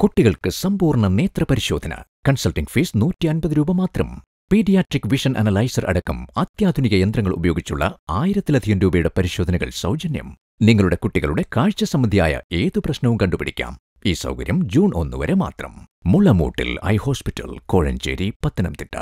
കുട്ടികൾക്ക് സമ്പൂർണ നേത്ര പരിശോധന കൺസൾട്ടിംഗ് ഫീസ് നൂറ്റി അൻപത് രൂപ മാത്രം. പീഡിയാട്രിക് വിഷൻ അനലൈസർ അടക്കം അത്യാധുനിക യന്ത്രങ്ങൾ ഉപയോഗിച്ചുള്ള ആയിരത്തിലധികം രൂപയുടെ പരിശോധനകൾ സൗജന്യം. നിങ്ങളുടെ കുട്ടികളുടെ കാഴ്ച സംബന്ധിയായ ഏതു പ്രശ്നവും കണ്ടുപിടിക്കാം. ഈ സൗകര്യം ജൂൺ ഒന്ന് വരെ മാത്രം. Mulamoottil eye hospital Kozhencherry Pathanamthitta.